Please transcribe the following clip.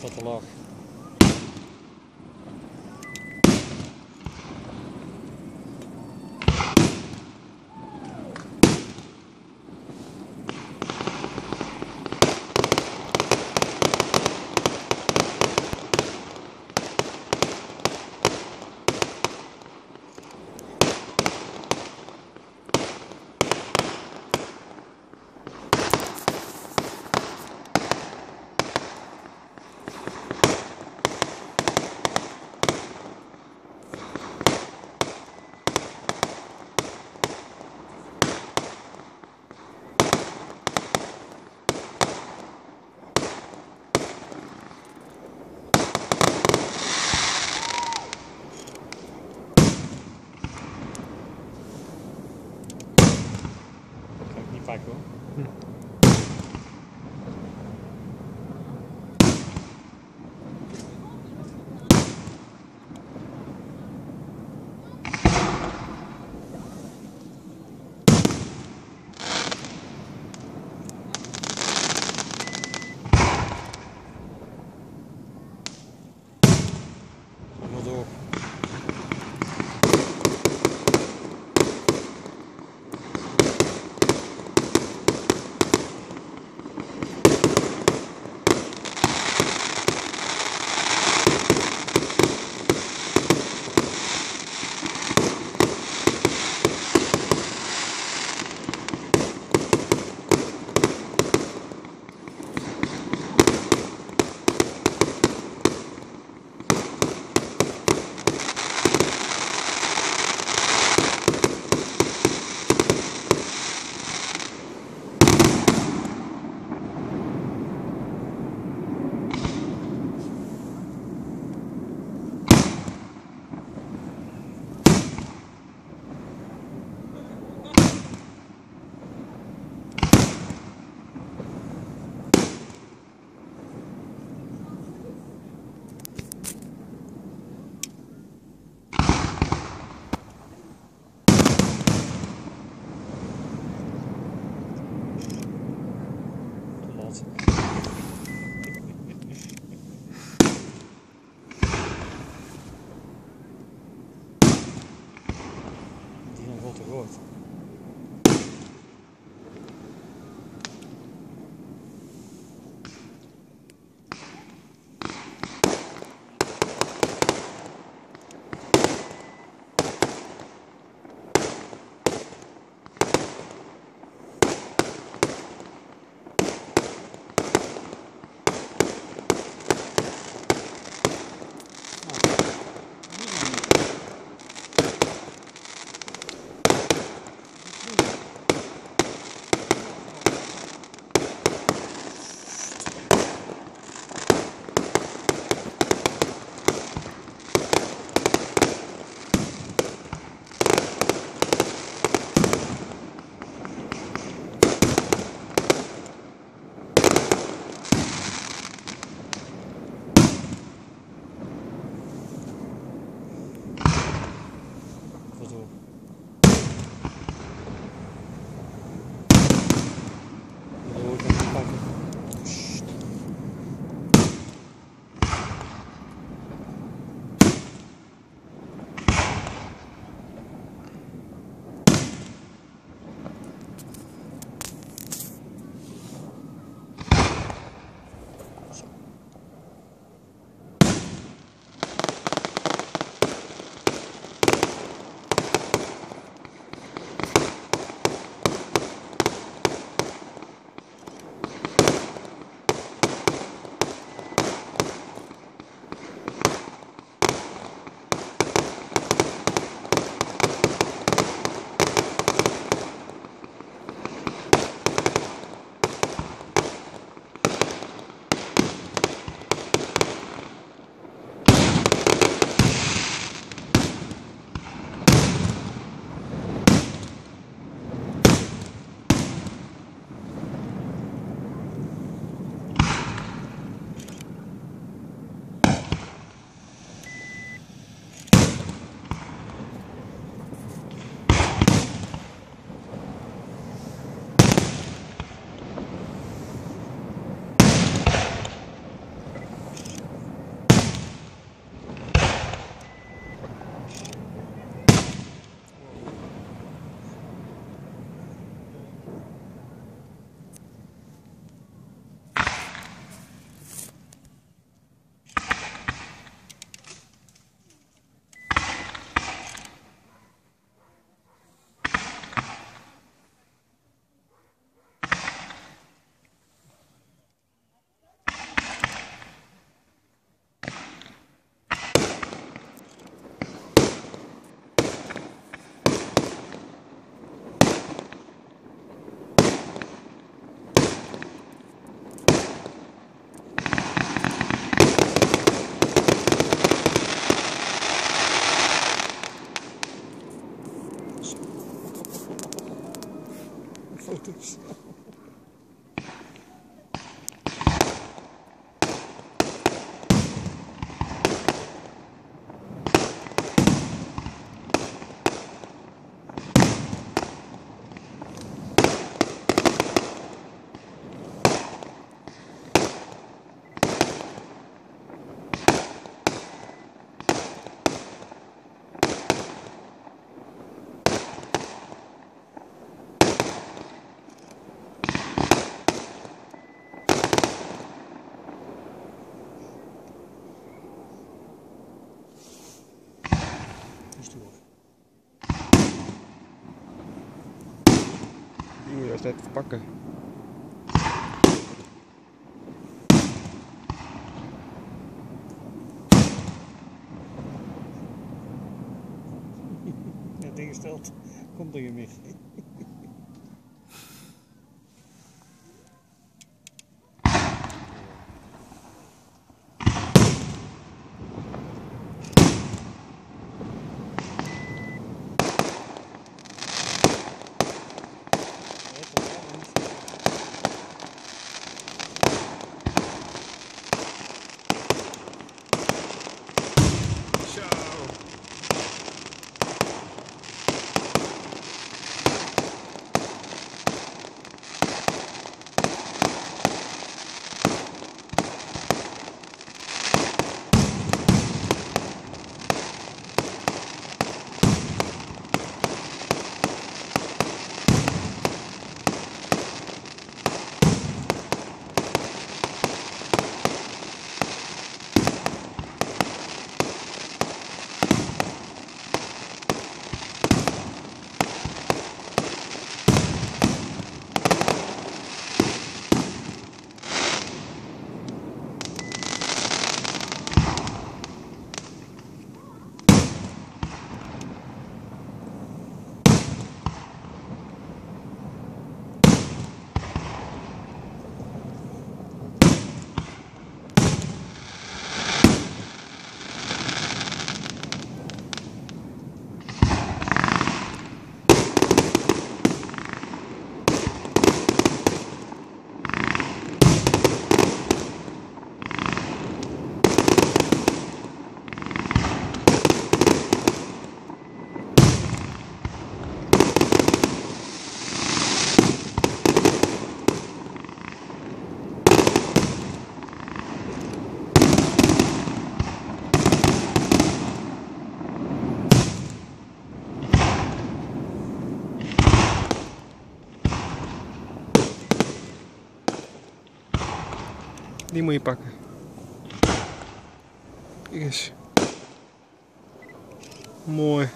Wat te laag. quite cool. Hmm. photos. Was net pakken. Dat ding stelt, komt er je mis. Die moet je pakken. Kijk eens. Mooi.